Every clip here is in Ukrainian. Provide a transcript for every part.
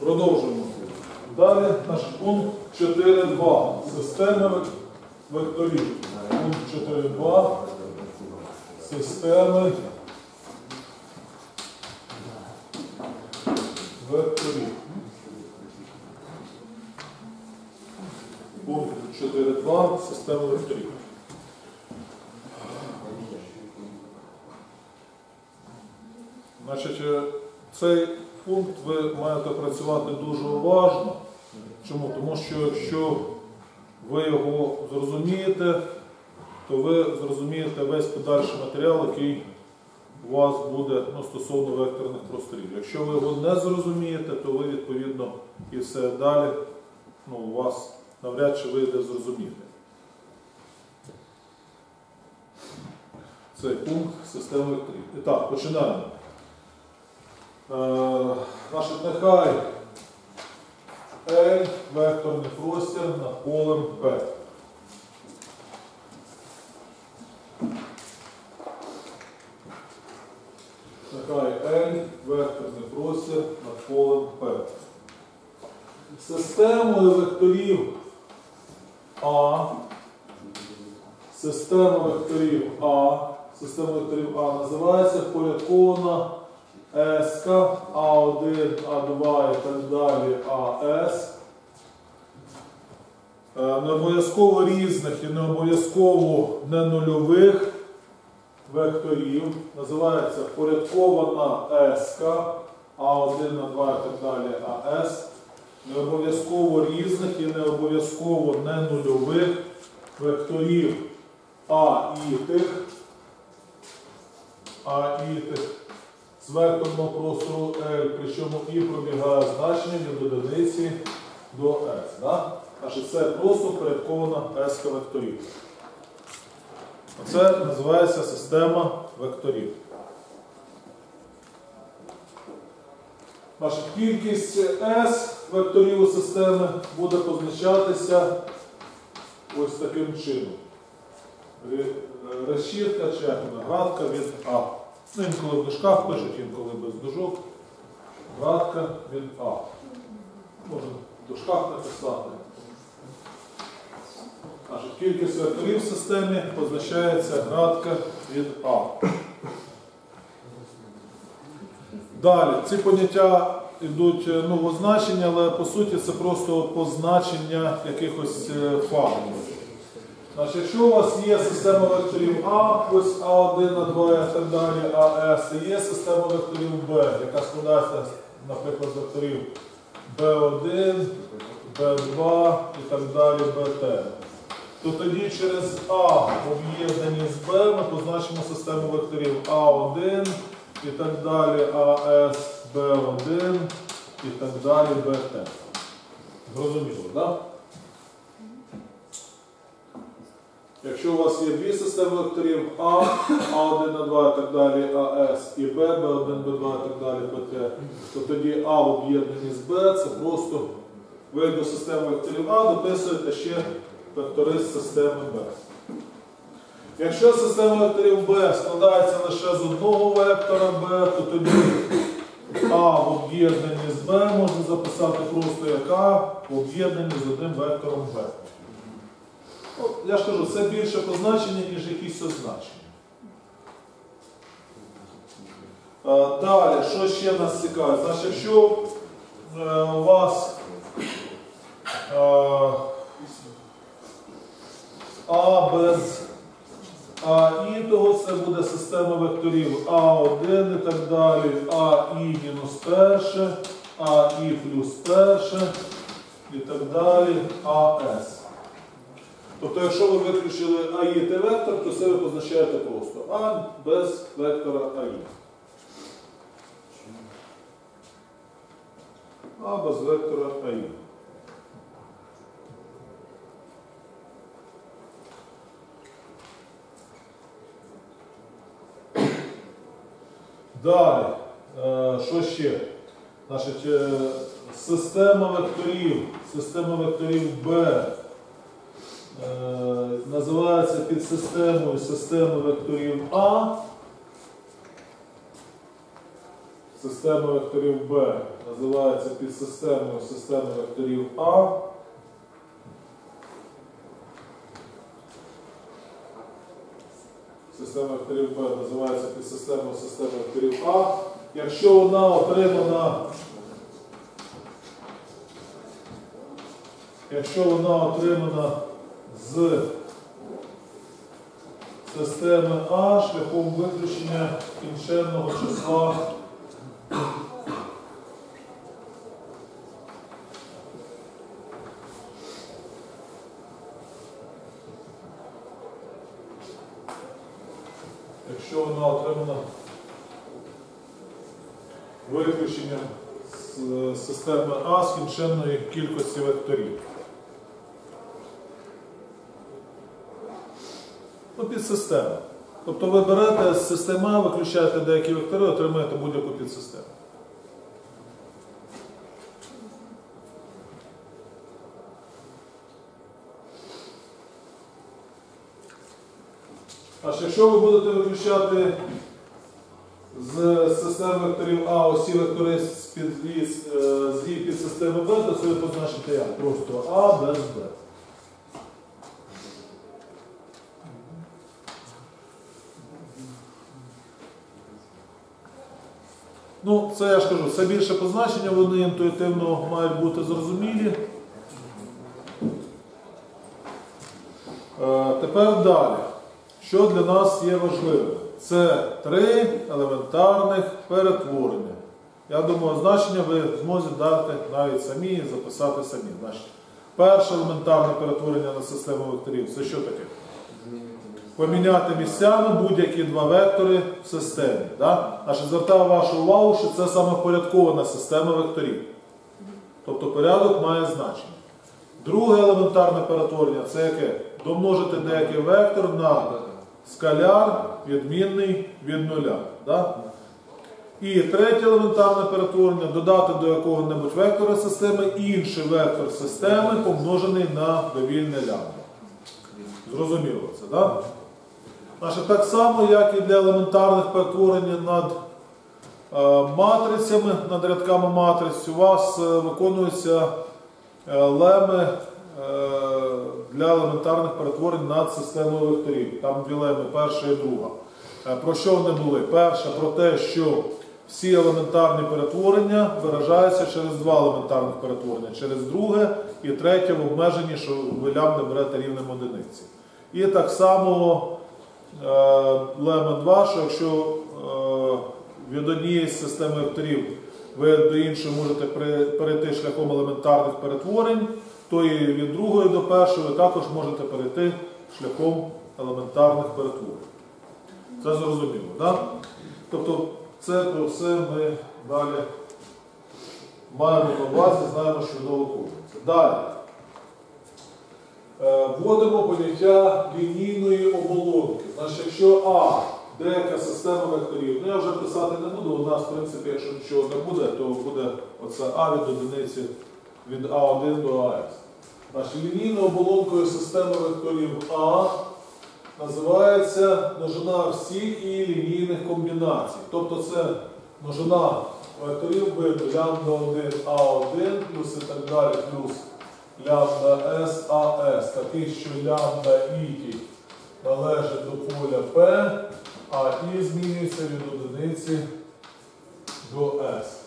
Продовжуємо. Далі наш пункт 4.2. Системи векторів. Пункт 4.2. Системи векторів. Пункт 4.2. Системи векторів. Значить, е, цей пункт ви маєте працювати дуже уважно. Чому? Тому що якщо ви його зрозумієте, то ви зрозумієте весь подальший матеріал, який у вас буде ну, стосовно векторних просторів. Якщо ви його не зрозумієте, то ви відповідно і все далі ну, у вас навряд чи вийде зрозуміти. Цей пункт системи. І так, починаємо. Е, Значить, нехай L векторний простір над полем P. Нехай L векторний простір над полем P. Системою векторів А. Система векторів А. Система векторів А називається впорядкована СК, А1, А2 і так далі, АС. Не обов'язково різних і не обов'язково не нульових векторів. Називається впорядкована СК, А1, А2 і так далі, АС. Не обов'язково різних і не обов'язково не нульових векторів А і тих, А і тих з векторного простору L, причому і пробігає значення від одиниці до S. Да? Значить, це просто впорядкована S векторів. Це називається система векторів. Наша кількість S векторів у системи буде позначатися ось таким чином. Решітка чи градка від А. Інколи в дужках пишуть, інколи без дужок. Градка від А. Можна в дужках написати. Значить, кількість векторів в системі позначається градка від А. Далі, ці поняття йдуть е, ну, в означення, але по суті це просто позначення якихось е, фактів. Значить, якщо у вас є система векторів А, ось А1, А2 і так далі, АС, і є система векторів Б, яка складається, наприклад, з векторів B1, B2 і так далі, BT, то тоді через А в об'єднанні з Б ми позначимо систему векторів А1 і так далі, АС, Б1 і так далі, БТ. Зрозуміло, так? Да? Якщо у вас є дві системи векторів А, А1, А2 і так далі, АС і Б, Б1, Б2 і так далі, БТ, то тоді А в об'єднанні з Б це просто ви до системи векторів А дописуєте ще вектори з системи Б. Якщо система векторів Б складається лише з одного вектора Б, то тоді А в об'єднанні з Б можна записати просто як А в об'єднанні з одним вектором Б. Я ж кажу, це більше позначення, ніж якісь означення. Е, Далі, що ще нас цікавить? Значить, якщо е, у вас е, А без АІ, того це буде система векторів А1 і так далі, АІ мінус перше, АІ плюс перше і так далі, АС. Тобто, якщо ви виключили АІ та вектор, то це ви позначаєте просто А без вектора АІ. А без вектора АІ. Далі, е, що ще? Значить, е, система векторів, система векторів е, називається підсистемою системи векторів А. система векторів Б називається підсистемою системи векторів А. Система векторів Б називається підсистемою системи векторів А. Якщо вона отримана, якщо вона отримана з системи А шляхом виключення кінченного числа якщо вона отримана виключенням з системи А з кінченної кількості векторів. Ну, підсистема. Тобто ви берете з системи виключаєте деякі вектори, отримаєте будь-яку підсистему. Аж якщо ви будете виключати з системи векторів А усі вектори з, із, е, її підсистеми Б, то це ви позначите як? Просто А без Б. Ну, це я ж кажу, це більше позначення, вони інтуїтивно мають бути зрозумілі. Е, тепер далі. Що для нас є важливим? Це три елементарних перетворення. Я думаю, значення ви зможете дати навіть самі і записати самі. Значить, перше елементарне перетворення на систему векторів це що таке? Поміняти місцями будь-які два вектори в системі. Да? Значить, звертаю вашу увагу, що це саме впорядкована система векторів. Тобто порядок має значення. Друге елементарне перетворення це яке? Домножити деякий вектор на скаляр, відмінний від нуля. І третє елементарне перетворення додати до якого-небудь вектора системи інший вектор системи, помножений на довільне лямбда. Зрозуміло це, так? Значить, так само, як і для елементарних перетворень над е, матрицями, над рядками матриць, у вас е, виконуються е, леми для елементарних перетворень над системою векторів. Там дві леми, перша і друга. Про що вони були? Перша про те, що всі елементарні перетворення виражаються через два елементарних перетворення, через друге і третє в обмеженні, що ви лямбда берете рівнем одиниці. І так само е, лема 2, що якщо е, від однієї з системи векторів ви до іншої можете перейти шляхом елементарних перетворень, то і від другої до першої ви також можете перейти шляхом елементарних перетворень. Це зрозуміло, так? Тобто це про все ми далі маємо на увазі, знаємо, що виконується. Далі. Е, Вводимо поняття лінійної оболонки. Значить, якщо А деяка система векторів, ну я вже писати не буду, у нас, в принципі, якщо нічого не буде, то буде оце А від одиниці від А1 до АС. Значить, лінійною оболонкою системи векторів А називається множина всіх її лінійних комбінацій. Тобто це множина векторів виду лямбда 1 А1 плюс і так далі, плюс лямбда С АС. Такий, що лямбда іті належить до поля П, а І змінюється від одиниці до С.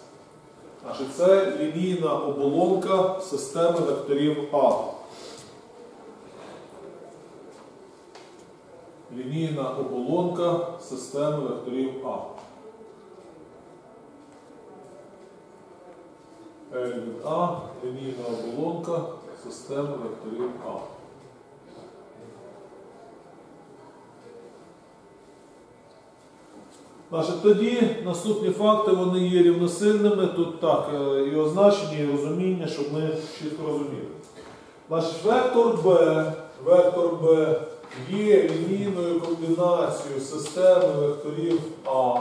Це лінійна оболонка системи векторів А. Лінійна оболонка системи векторів А. Від А, лінійна оболонка системи векторів А. Значить, тоді наступні факти вони є рівносильними. Тут так е, і означення, і розуміння, щоб ми чітко розуміли. Значить, вектор B, вектор B є лінійною комбінацією системи векторів А.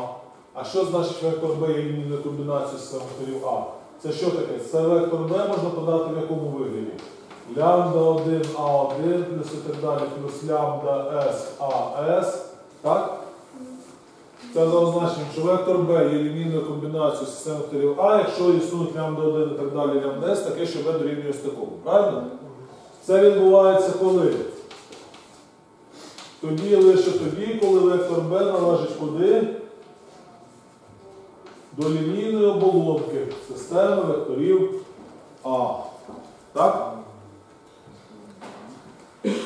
А що значить вектор B є лінійною комбінацією системи векторів А? Це що таке? Це вектор B можна подати в якому вигляді? Лямбда 1 А1 плюс і так далі, плюс лямбда С АС. Так? Це за означенням, що вектор B є лінійною комбінацією систем векторів А, якщо існують лямбда 1 і так далі, лямбда S, таке, що B дорівнює такому. Правильно? Це відбувається коли? Тоді лише тоді, коли вектор B належить куди? До лінійної оболонки системи векторів А. Так?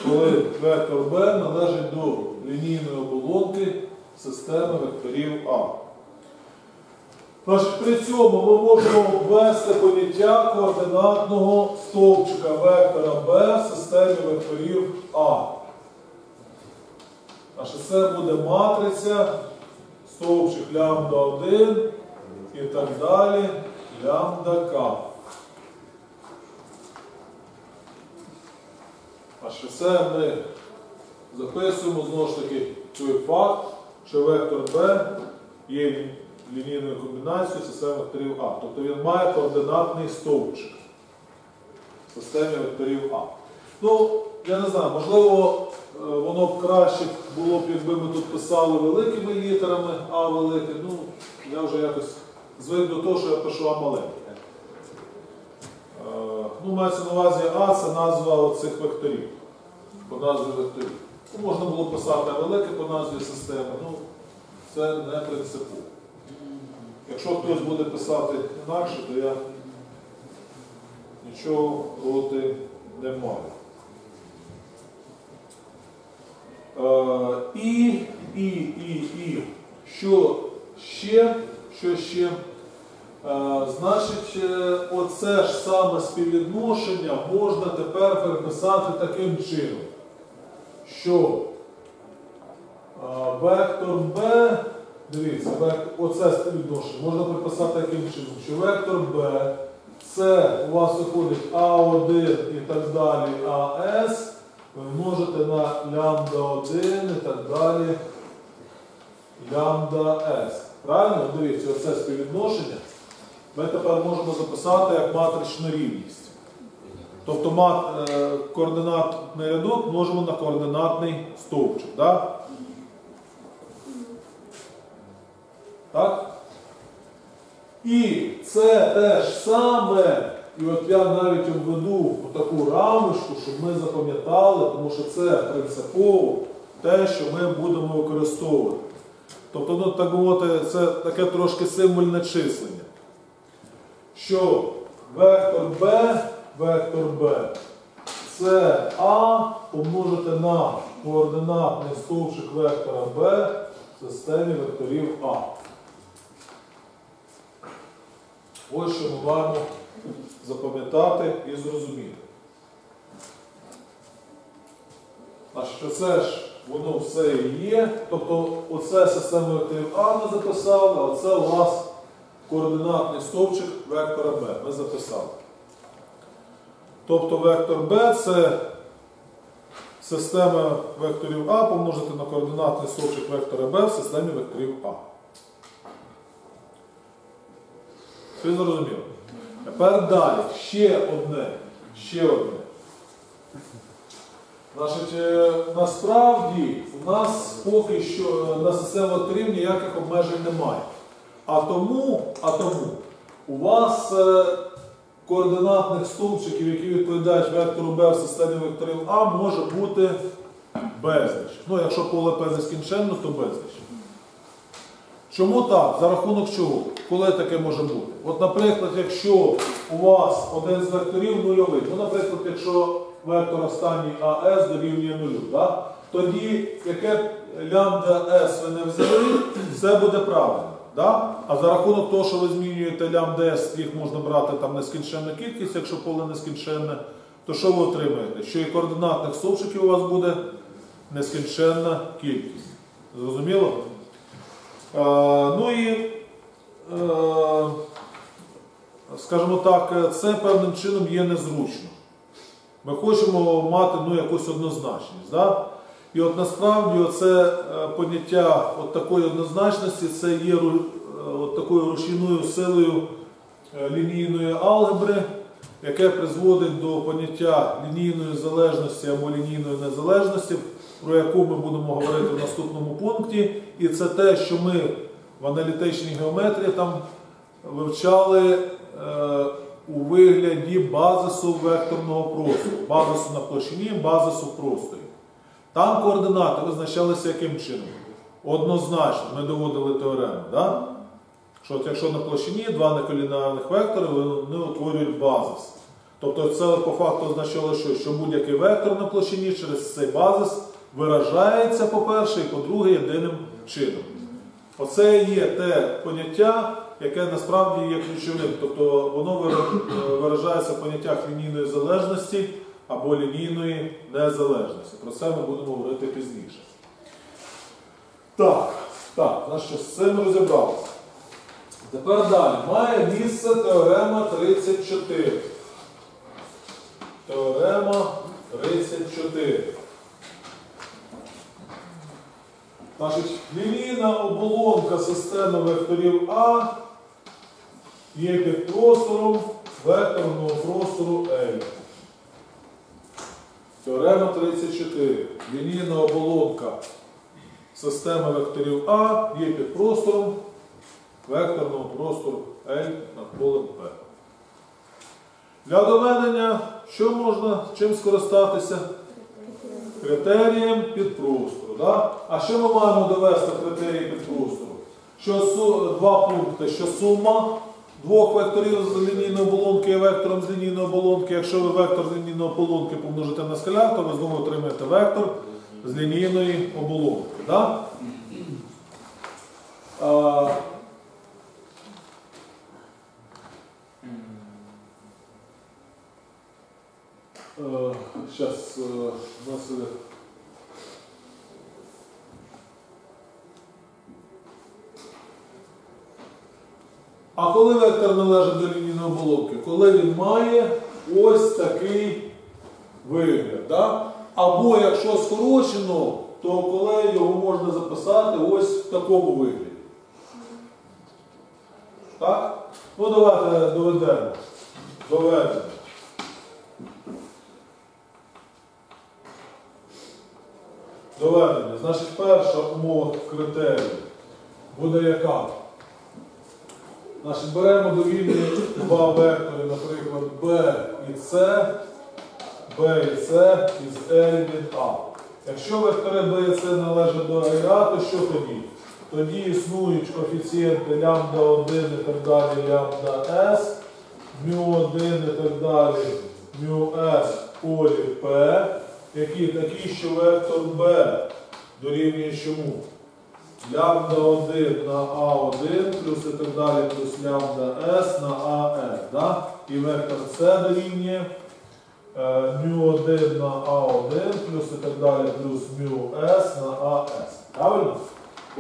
Коли вектор B належить до лінійної оболонки системи векторів А. При цьому ми можемо ввести поняття координатного стовпчика вектора B в системі векторів А. Значить, це буде матриця, стовпчик лямбда 1 і так далі, лямбда К. Значить, це ми записуємо знову ж таки той факт, що вектор B є лінійною комбінацією системи векторів А. Тобто він має координатний стовпчик в системі векторів А. Ну, я не знаю, можливо, е, воно б краще було б, якби ми тут писали великими літерами А велике. Ну, я вже якось звик до того, що я пишу А маленьке. Е, Ну, мається на увазі А це назва оцих векторів. По назві векторів. Ну, можна було писати велике по назві системи, ну це не принципово. Якщо хтось буде писати інакше, то я нічого проти не маю. Е, і, і, і, і, що ще, що ще? Е, значить, е, оце ж саме співвідношення можна тепер переписати таким чином, що е, вектор B, дивіться, оце співвідношення можна переписати таким чином, що вектор B це у вас виходить А1 і так далі АС, ви множите на лямбда 1 і так далі лямбда С. Правильно? Дивіться, оце співвідношення ми тепер можемо записати як матричну рівність. Тобто мат, е, координатний рядок множимо на координатний стовпчик. Да? Так? І це те ж саме, і от я навіть обведу таку рамочку, щоб ми запам'ятали, тому що це принципово те, що ми будемо використовувати. Тобто, ну, так мовити, це таке трошки символьне числення. Що вектор B, вектор B, це А помножити на координатний стовпчик вектора B в системі векторів А. Ось що ми маємо запам'ятати і зрозуміти. Значить, оце ж воно все і є. Тобто оце система векторів А ми записали, а оце у нас координатний стовпчик вектора Б. Ми записали. Тобто вектор Б це система векторів А помножити на координатний стовпчик вектора Б в системі векторів А. Все зрозуміло? Тепер далі. Ще одне. Ще одне. Значить, е, насправді у нас поки що е, на систему векторів ніяких обмежень немає. А тому, а тому у вас е, координатних стовпчиків, які відповідають вектору B в системі векторів А, може бути безліч. Ну, якщо поле P нескінченно, то безліч. Чому так? За рахунок чого? Коли таке може бути? От, наприклад, якщо у вас один з векторів нульовий, ну, наприклад, якщо вектор останній АС дорівнює нулю, да? тоді яке лямбда С ви не взяли, все буде правильно. Да? А за рахунок того, що ви змінюєте лямбда С, їх можна брати там нескінченну кількість, якщо поле нескінченне, то що ви отримаєте? Що і координатних стовпчиків у вас буде нескінченна кількість. Зрозуміло? Е, ну і, е, скажімо так, це певним чином є незручно. Ми хочемо мати ну, якусь однозначність. Да? І от насправді оце е, поняття от такої однозначності це є е, от такою рушійною силою е, лінійної алгебри, яке призводить до поняття лінійної залежності або лінійної незалежності про яку ми будемо говорити в наступному пункті, і це те, що ми в аналітичній геометрії там вивчали у вигляді базису векторного простору, базису на площині, базису просторі. Там координати визначалися яким чином? Однозначно, ми доводили теорему. Да? Що якщо на площині два неколінарних вектори, вони утворюють базис. Тобто це по факту означало, що, що будь-який вектор на площині через цей базис виражається, по-перше, і по-друге, єдиним чином. Оце є те поняття, яке насправді є ключовим. Тобто воно виражається в поняттях лінійної залежності або лінійної незалежності. Про це ми будемо говорити пізніше. Так, так, значить, з цим розібралися. Тепер далі. Має місце теорема 34. Теорема 34. Значить, лінійна оболонка системи векторів А є під простором векторного простору L. Теорема 34. Лінійна оболонка системи векторів А є під простором векторного простору L над полем P. Для доведення, що можна чим скористатися? Критерієм підпростору. Да? А що ми маємо довести критерії підпростору? Що два пункти, що сума двох векторів з лінійної оболонки є вектором з лінійної оболонки. Якщо ви вектор з лінійної оболонки помножите на скаляр, то ви знову отримаєте вектор з лінійної оболонки. Да? А, Сейчас у нас А коли вектор належить до лінійної оболонки? Коли він має ось такий вигляд. Да? Або якщо скорочено, то коли його можна записати ось в такому вигляді. Так? Ну давайте доведемо. Доведемо. Доведення. Значить, перша умова критерію буде яка? Значить, беремо довільні два вектори, наприклад, B і C, B і C із L від A. Якщо вектори B і C належать до А, то що тоді? Тоді існують коефіцієнти лямбда 1 і так далі, лямбда S, μ1 і так далі, μS в полі P, які такі, що вектор B дорівнює чому? Лямбда 1 на А1 плюс і так далі, плюс лямбда С на АС. Да? І вектор С дорівнює е, μ1 на А1 плюс і так далі, плюс μS на АС. Правильно?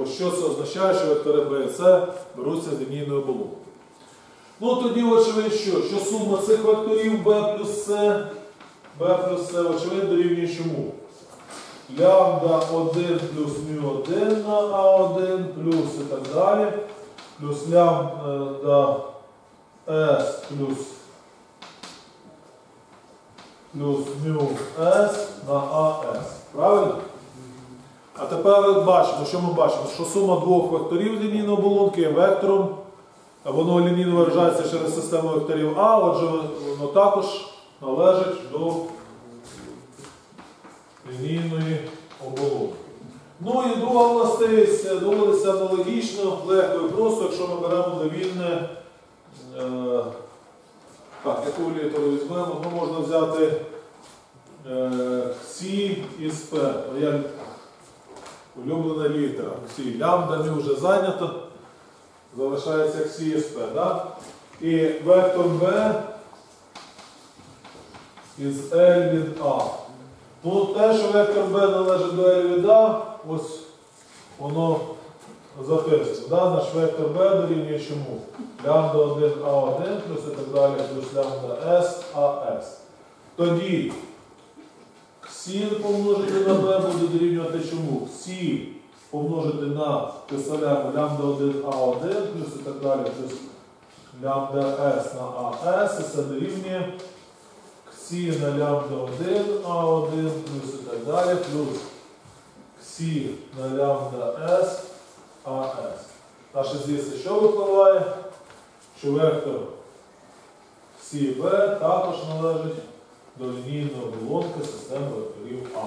Ось що це означає, що вектори B і С беруться з лінійної оболонки. Ну тоді очевидь що? Що сума цих векторів B плюс С, B плюс С, очевидь дорівнює чому? Лямбда 1 плюс μ1 на А1 плюс і так далі, плюс лямбда С плюс плюс μS на АС. Правильно? А тепер бачимо, що ми бачимо, що сума двох векторів лінійної оболонки є вектором, воно лінійно виражається через систему векторів А, отже, воно також належить до лінійної оболонки. Ну і друга властивість доводиться аналогічно, легко і просто, якщо ми беремо довільне. Е, так, яку літеру візьмемо? Ну, можна взяти е, Сі із П. Я улюблена літера. Ксі. Лямбда не вже зайнято. Залишається Ксі із П. Да? І вектор Б із L від А. Ну, те, що вектор B належить до L від А, ось воно записано. Да? Наш вектор B дорівнює чому? Лямбда 1 А1 плюс і так далі, плюс лямбда S АС. Тоді Ксін помножити на B буде дорівнювати чому? Ксі помножити на писаляму лямбда 1 А1 плюс і так далі, плюс лямбда S на АС, і це дорівнює Сі на лямбда 1, А1 плюс і так далі, плюс Сі на лямбда С АС. Наше звідси що випливає? Що вектор СІВ також належить до лінійної оболонки системи векторів А.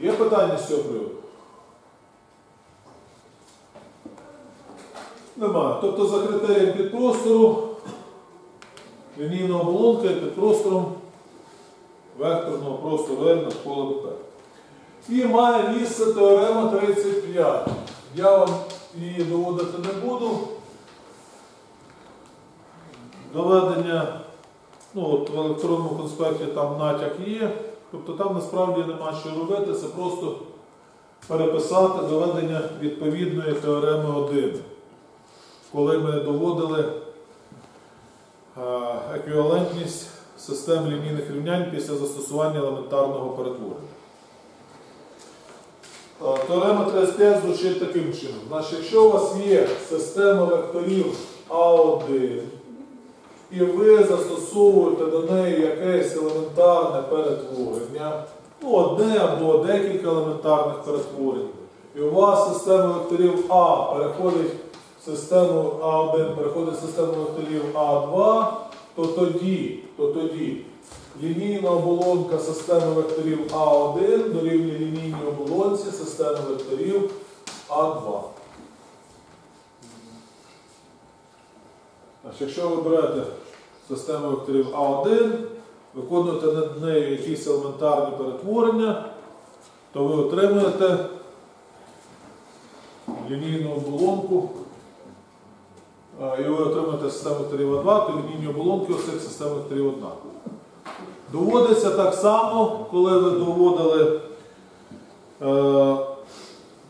Є питання з цього приводу? Немає. Тобто за критерієм підпростору лінійна оболонка є підпростором векторного простору L над полем P. І має місце теорема 35. Я вам її доводити не буду. Доведення, ну от в електронному конспекті там натяк є. Тобто там насправді нема що робити, це просто переписати доведення відповідної теореми 1. Коли ми доводили еквівалентність систем лінійних рівнянь після застосування елементарного перетворення. Теорема 35 звучить таким чином. Значить, якщо у вас є система векторів А1, і ви застосовуєте до неї якесь елементарне перетворення, ну, одне або декілька елементарних перетворень, і у вас система векторів А переходить систему А1, переходить в систему векторів А2, то тоді, то тоді лінійна оболонка системи векторів А1 дорівнює лінійній оболонці системи векторів А2. Значить, якщо ви берете систему векторів А1, виконуєте над нею якісь елементарні перетворення, то ви отримуєте лінійну оболонку, і ви отримуєте систему векторів А2, то лінійні оболонки оцих систем векторів однакові. Доводиться так само, коли ви доводили е,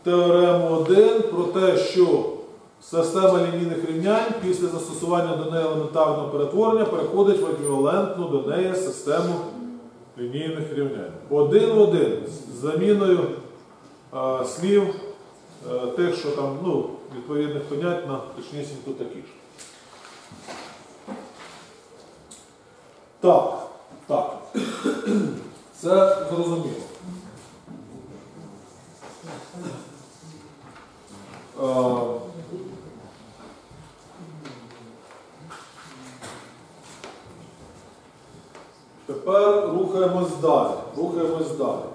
теорему 1 про те, що система лінійних рівнянь після застосування до неї елементарного перетворення переходить в еквівалентну до неї систему лінійних рівнянь. Один в один з заміною е, слів тих, що там ну, відповідних понять на точнісінько такі ж. Так, так. Це зрозуміло. Е, Тепер рухаємось далі. Рухаємось далі.